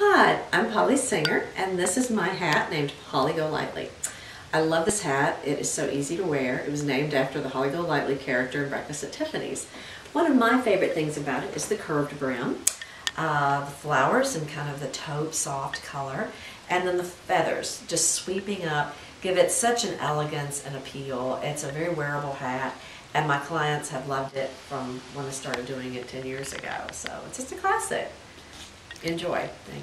Hi, I'm Polly Singer, and this is my hat named Holly Golightly. I love this hat. It is so easy to wear. It was named after the Holly Golightly character in Breakfast at Tiffany's. One of my favorite things about it is the curved brim, uh, the flowers and kind of the taupe soft color, and then the feathers just sweeping up give it such an elegance and appeal. It's a very wearable hat, and my clients have loved it from when I started doing it 10 years ago. So it's just a classic. Enjoy. Thank